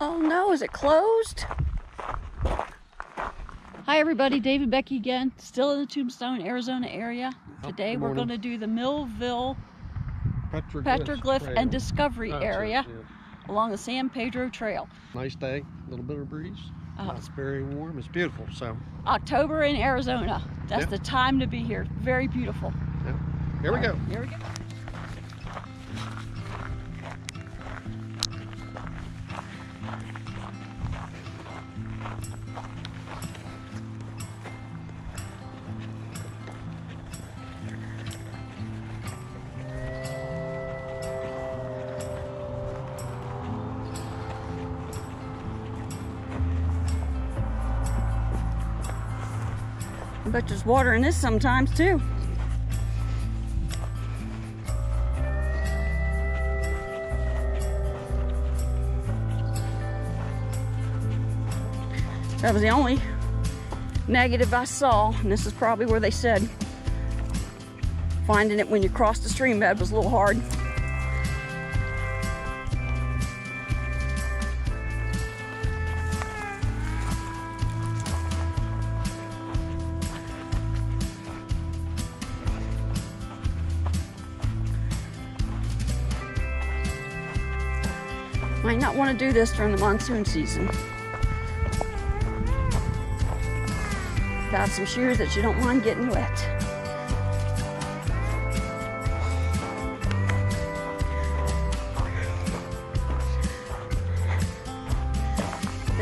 Oh no, is it closed? Hi everybody, David Becky again, still in the Tombstone, Arizona area. Today we're going to do the Millville Petroglyph, Petroglyph Trail. and Discovery That's it, area yeah. along the San Pedro Trail. Nice day, a little bit of breeze. Uh, It's very warm. It's beautiful. So October in Arizona. That's Yeah. the time to be here. Very beautiful. here we All go. right, Here we go. I bet there's water in this sometimes too. That was the only negative I saw, and this is probably where they said finding it when you crossed the stream bed was a little hard. Might not want to do this during the monsoon season. Got some shoes that you don't mind getting wet.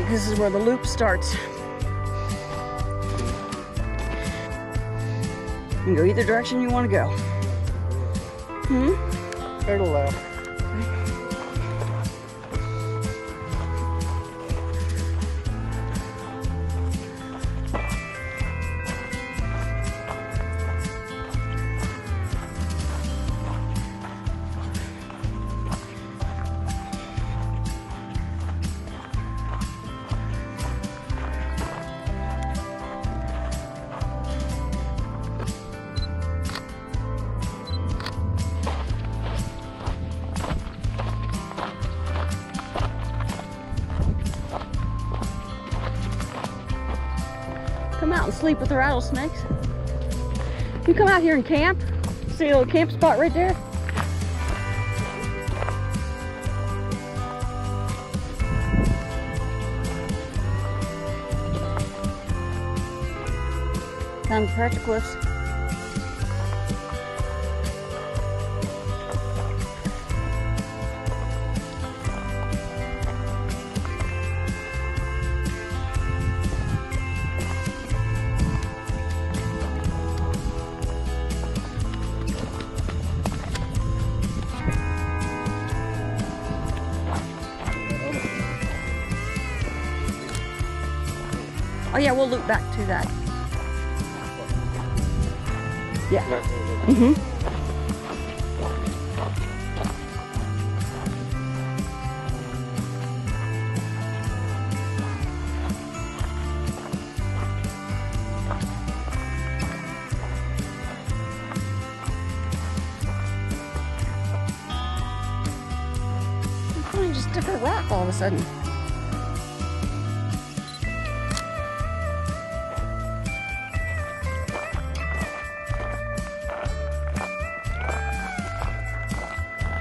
This is where the loop starts. You can go either direction you want to go. Hmm? Go left. Out and sleep with the rattlesnakes. You come out here and camp. See a little camp spot right there? The petroglyphs. Oh yeah, we'll loop back to that. Yeah. Mm-hmm. Just different rock all of a sudden.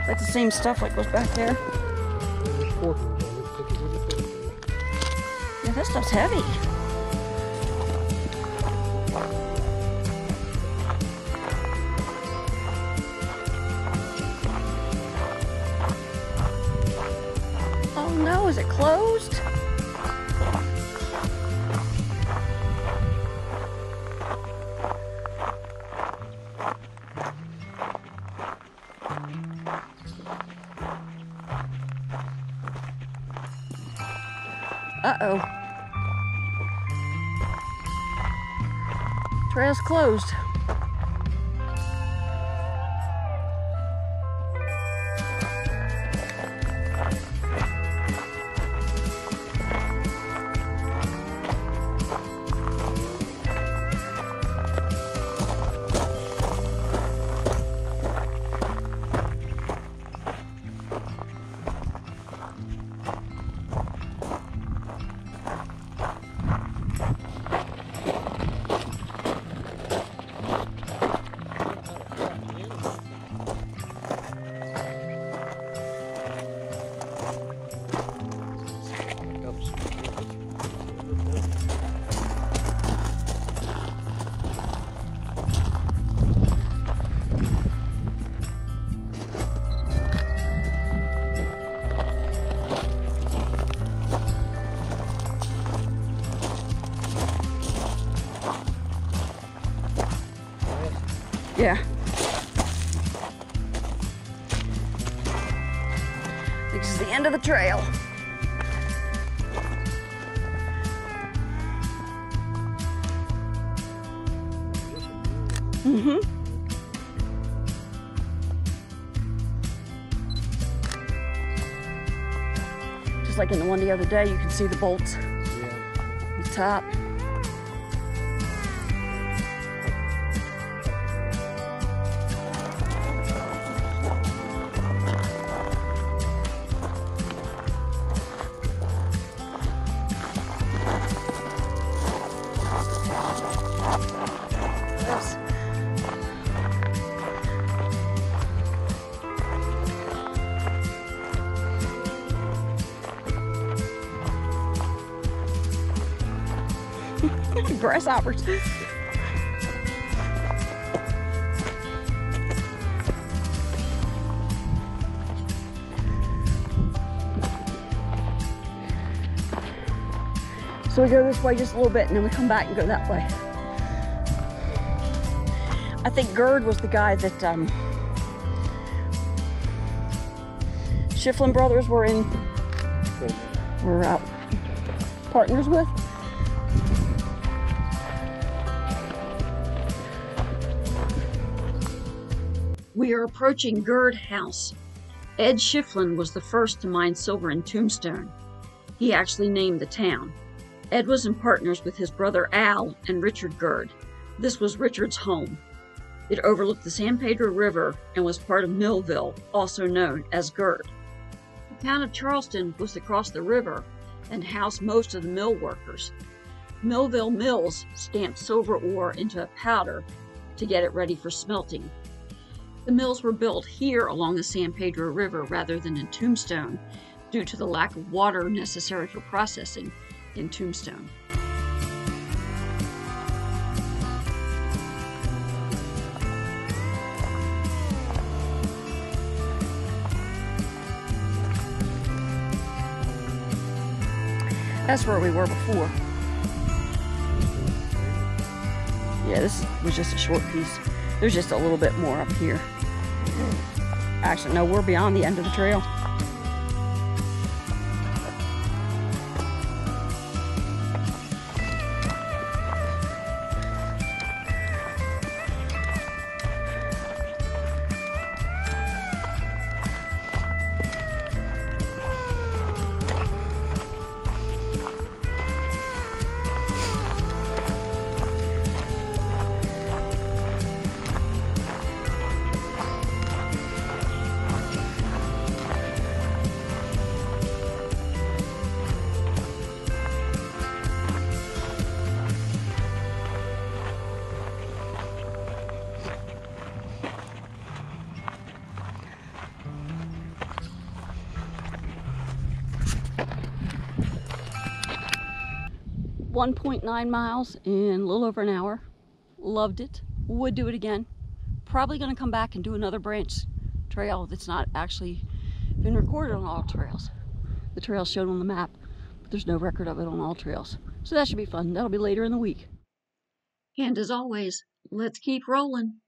That's the same stuff like goes back there. Yeah, that stuff's heavy. Oh no, is it closed? Uh-oh. Trail's closed. Yeah. This is the end of the trail. Mm-hmm. Just like in the one the other day, you can see the bolts Yeah. the top. Grasshoppers. So we go this way just a little bit and then we come back and go that way. I think Gird was the guy that um, brothers were in, were uh, partners with. We are approaching Gird House. Ed Schieffelin was the first to mine silver in Tombstone. He actually named the town. Ed was in partners with his brother Al and Richard Gird. This was Richard's home. It overlooked the San Pedro River and was part of Millville, also known as Gird. The town of Charleston was across the river and housed most of the mill workers. Millville Mills stamped silver ore into a powder to get it ready for smelting. The mills were built here along the San Pedro River rather than in Tombstone due to the lack of water necessary for processing in Tombstone. That's where we were before. Yeah, this was just a short piece. There's just a little bit more up here. Actually, no, we're beyond the end of the trail. One point nine miles in a little over an hour. Loved it. Would do it again. Probably going to come back and do another branch trail that's not actually been recorded on AllTrails. The trail's shown on the map, but there's no record of it on AllTrails. So that should be fun. That'll be later in the week. And as always, let's keep rolling.